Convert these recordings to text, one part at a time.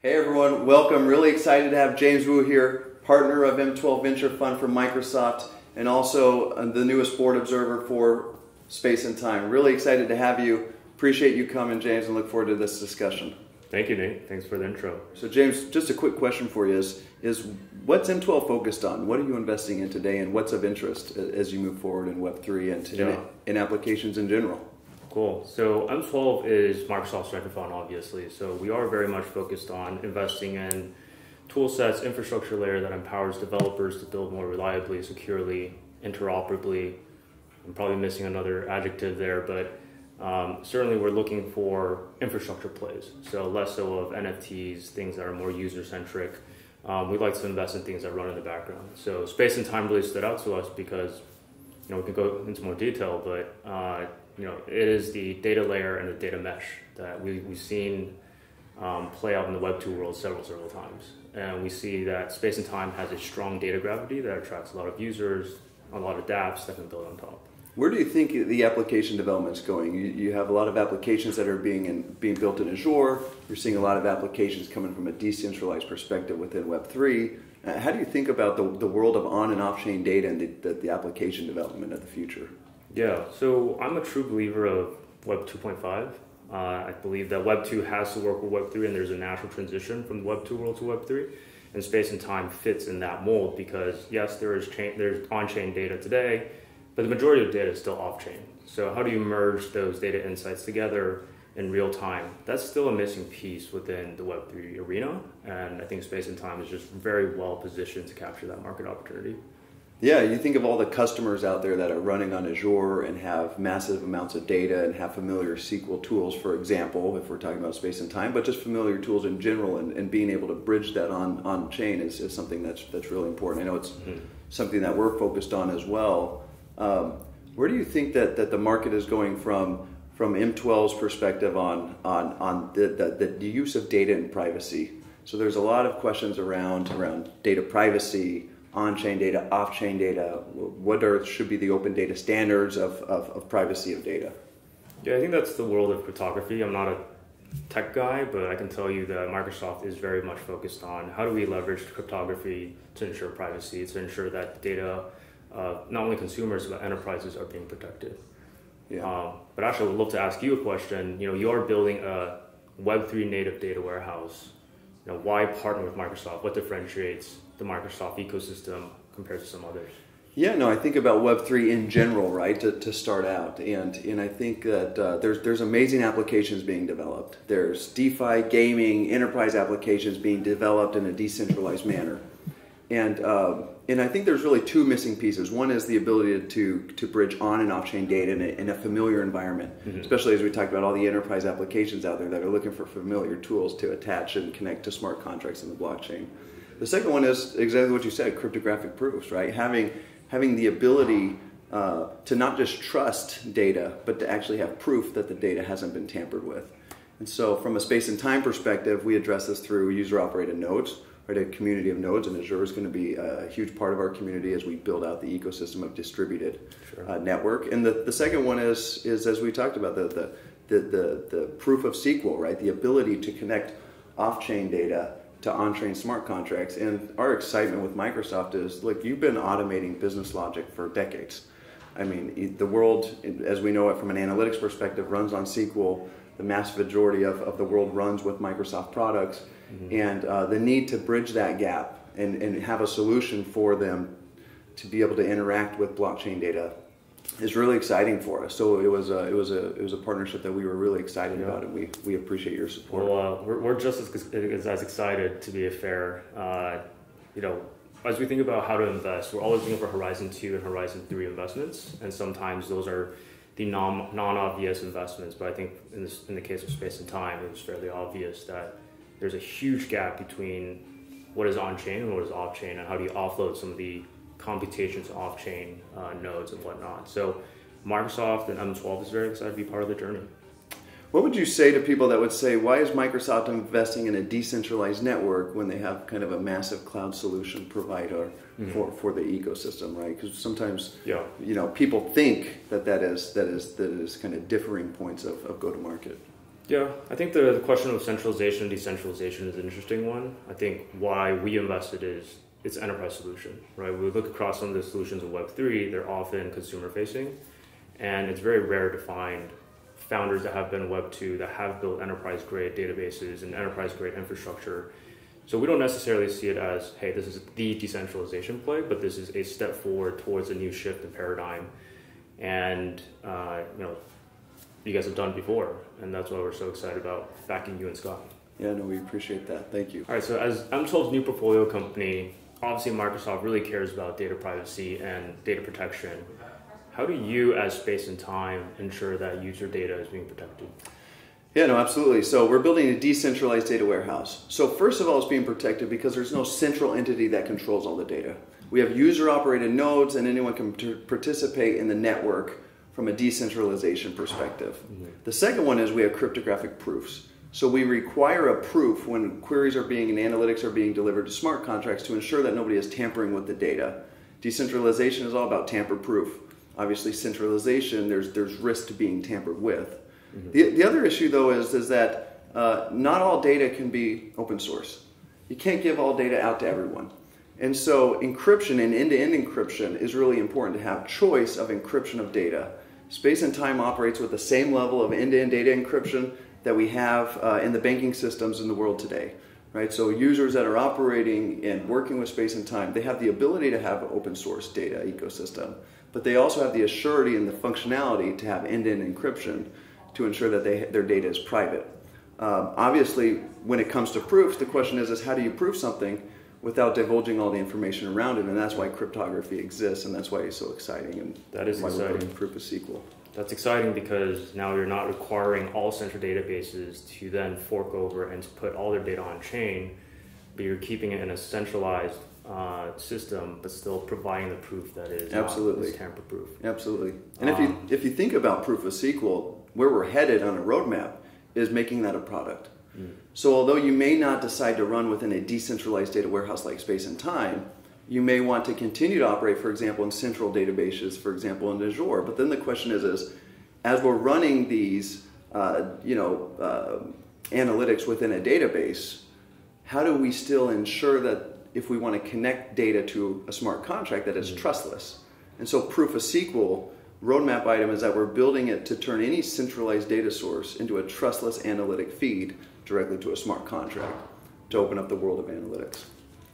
Hey everyone, welcome. Really excited to have James Wu here, partner of M12 Venture Fund for Microsoft, and also uh, the newest board observer for Space and Time. Really excited to have you. Appreciate you coming, James, and look forward to this discussion. Thank you, Nate. Thanks for the intro. So, James, just a quick question for you is, is what's M12 focused on? What are you investing in today, and what's of interest as you move forward in Web3 and yeah. in, in applications in general? Cool. So M12 is Microsoft's fund, obviously. So we are very much focused on investing in tool sets, infrastructure layer that empowers developers to build more reliably, securely, interoperably. I'm probably missing another adjective there, but um, certainly we're looking for infrastructure plays. So less so of NFTs, things that are more user centric. Um, we like to invest in things that run in the background. So space and time really stood out to us because, you know, we can go into more detail, but uh, you know, it is the data layer and the data mesh that we, we've seen um, play out in the Web 2 world several, several times. And we see that space and time has a strong data gravity that attracts a lot of users, a lot of dApps that can build on top. Where do you think the application development is going? You, you, have a lot of applications that are being in, being built in Azure. You're seeing a lot of applications coming from a decentralized perspective within Web3. Uh, how do you think about the, the world of on and off chain data and the, the, the application development of the future? Yeah, so I'm a true believer of Web 2.5. Uh, I believe that Web 2 has to work with Web 3, and there's a natural transition from Web 2 world to Web 3. And space and time fits in that mold because, yes, there is chain, there's on chain data today, but the majority of data is still off chain. So, how do you merge those data insights together in real time? That's still a missing piece within the Web3 arena. And I think space and time is just very well positioned to capture that market opportunity. Yeah, you think of all the customers out there that are running on Azure and have massive amounts of data and have familiar SQL tools, for example, if we're talking about space and time, but just familiar tools in general and, and being able to bridge that on, on chain is, is something that's, that's really important. I know it's mm-hmm. something that we're focused on as well. Um, where do you think that, that the market is going from from M12's perspective on, on, on the, the, the use of data and privacy? So there's a lot of questions around, around data privacy, on-chain data, off-chain data? What are should be the open data standards of, of, of, privacy of data? Yeah, I think that's the world of cryptography. I'm not a tech guy, but I can tell you that Microsoft is very much focused on how do we leverage cryptography to ensure privacy, to ensure that data, uh, not only consumers but enterprises are being protected. Yeah. Um, but actually, I would love to ask you a question. You know, you are building a Web3 native data warehouse. Know, why partner with Microsoft? What differentiates the Microsoft ecosystem compared to some others? Yeah, no, I think about Web three in general, right? To, to start out, and and I think that uh, there's there's amazing applications being developed. There's DeFi, gaming, enterprise applications being developed in a decentralized manner, and uh, and I think there's really two missing pieces. One is the ability to to bridge on and off chain data in a, in a familiar environment, mm-hmm. especially as we talked about all the enterprise applications out there that are looking for familiar tools to attach and connect to smart contracts in the blockchain. The second one is exactly what you said: cryptographic proofs, right? Having having the ability uh, to not just trust data, but to actually have proof that the data hasn't been tampered with. And so, from a space and time perspective, we address this through user-operated nodes, right? A community of nodes, and Azure is going to be a huge part of our community as we build out the ecosystem of distributed sure. uh, network. And the, the second one is is as we talked about the the the, the, the proof of SQL, right? The ability to connect off-chain data to on-chain smart contracts. And our excitement with Microsoft is, look, you've been automating business logic for decades. I mean, the world, as we know it from an analytics perspective, runs on SQL. The mass majority of, of the world runs with Microsoft products. Mm-hmm. And uh, the need to bridge that gap and, and have a solution for them to be able to interact with blockchain data is really exciting for us. So it was a it was a it was a partnership that we were really excited yeah. about, and we we appreciate your support. Well, uh, we're, we're just as, as excited to be a fair. Uh, you know, as we think about how to invest, we're always looking for Horizon Two and Horizon Three investments, and sometimes those are the non non obvious investments. But I think in this in the case of space and time, it was fairly obvious that there's a huge gap between what is on chain and what is off chain, and how do you offload some of the computations off-chain uh, nodes and whatnot. So Microsoft and M12 is very excited to be part of the journey. What would you say to people that would say, why is Microsoft investing in a decentralized network when they have kind of a massive cloud solution provider mm-hmm. for, for the ecosystem, right? Because sometimes, yeah. you know, people think that that is, that is, that is kind of differing points of, of go-to-market. Yeah, I think the, the question of centralization and decentralization is an interesting one. I think why we invested is it's enterprise solution, right? We look across some of the solutions of Web3, they're often consumer facing, and it's very rare to find founders that have been Web 2 that have built enterprise grade databases and enterprise grade infrastructure. So we don't necessarily see it as, hey, this is the decentralization play, but this is a step forward towards a new shift in paradigm. And, uh, you know, you guys have done before, and that's why we're so excited about backing you and Scott. Yeah, no, we appreciate that. Thank you. All right, so as M12's new portfolio company, obviously Microsoft really cares about data privacy and data protection. How do you, as space and time, ensure that user data is being protected? Yeah, no, absolutely. So we're building a decentralized data warehouse. So first of all, it's being protected because there's no central entity that controls all the data. We have user-operated nodes, and anyone can participate in the network from a decentralization perspective. Mm-hmm. The second one is we have cryptographic proofs. So we require a proof when queries are being and analytics are being delivered to smart contracts to ensure that nobody is tampering with the data. Decentralization is all about tamper proof. Obviously, centralization there's there's risk to being tampered with. Mm-hmm. The, the other issue though is is that uh, not all data can be open source. You can't give all data out to everyone. And so encryption and end-to-end encryption is really important to have choice of encryption of data. Space and time operates with the same level of end-to-end data encryption that we have uh, in the banking systems in the world today. Right? So users that are operating and working with space and time, they have the ability to have an open source data ecosystem, but they also have the assurity and the functionality to have end-to-end encryption to ensure that they, their data is private. Um, obviously, when it comes to proofs, the question is, is how do you prove something without divulging all the information around it? And that's why cryptography exists, and that's why it's so exciting. And that is why exciting. proof of SQL. That's exciting because now you're not requiring all central databases to then fork over and to put all their data on chain, but you're keeping it in a centralized uh, system, but still providing the proof that is absolutely tamper proof. Absolutely. And um, if you um, if you think about proof of SQL, where we're headed on a roadmap is making that a product. Mm. So although you may not decide to run within a decentralized data warehouse like space and time, you may want to continue to operate, for example, in central databases, for example, in Azure. But then the question is, is as we're running these, uh, you know, uh, analytics within a database, how do we still ensure that if we want to connect data to a smart contract, that it's mm-hmm. trustless? And so, proof of SQL roadmap item is that we're building it to turn any centralized data source into a trustless analytic feed directly to a smart contract to open up the world of analytics.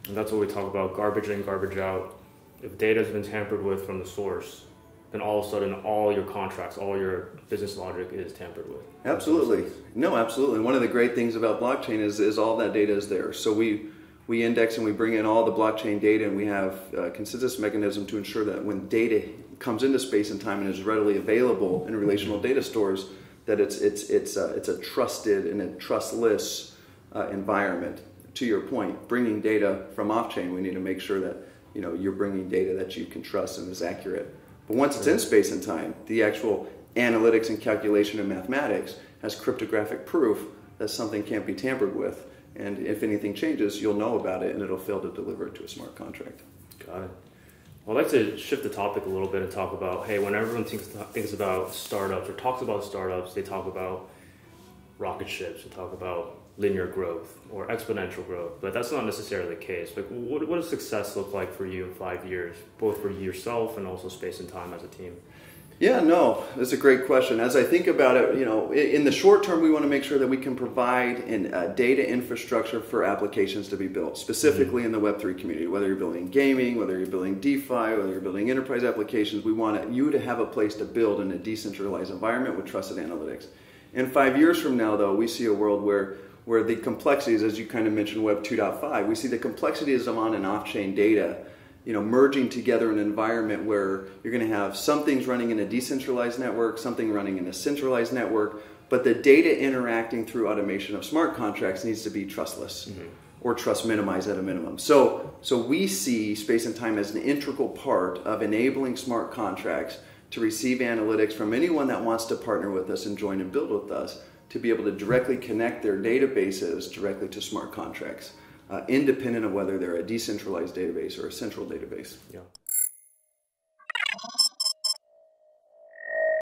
And that's what we talk about garbage in, garbage out. If data has been tampered with from the source, then all of a sudden all your contracts, all your business logic is tampered with. Absolutely. No, absolutely. One of the great things about blockchain is, is all that data is there. So we we index and we bring in all the blockchain data and we have a consensus mechanism to ensure that when data comes into space and time and is readily available in relational data stores, that it's it's it's a, it's a trusted and a trustless uh, environment to your point, bringing data from off-chain, we need to make sure that you know you're bringing data that you can trust and is accurate. But once it's in space and time, the actual analytics and calculation and mathematics has cryptographic proof that something can't be tampered with. And if anything changes, you'll know about it and it'll fail to deliver it to a smart contract. Got it. I'd like to shift the topic a little bit and talk about hey, when everyone thinks, thinks about startups or talks about startups, they talk about rocket ships, they talk about linear growth or exponential growth, but that's not necessarily the case. Like, what, what does success look like for you in five years, both for yourself and also space and time as a team? Yeah, no, that's a great question. As I think about it, you know, in the short term, we want to make sure that we can provide a uh, data infrastructure for applications to be built, specifically mm-hmm. in the Web3 community. Whether you're building gaming, whether you're building DeFi, whether you're building enterprise applications, we want you to have a place to build in a decentralized environment with trusted analytics. And five years from now, though, we see a world where where the complexities, as you kind of mentioned, Web 2.5, we see the complexities of on and off chain data, you know, merging together an environment where you're going to have some things running in a decentralized network, something running in a centralized network, but the data interacting through automation of smart contracts needs to be trustless. Mm-hmm. Or trust minimized at a minimum. So, so we see space and time as an integral part of enabling smart contracts to receive analytics from anyone that wants to partner with us and join and build with us to be able to directly connect their databases directly to smart contracts, uh, independent of whether they're a decentralized database or a central database. Yeah.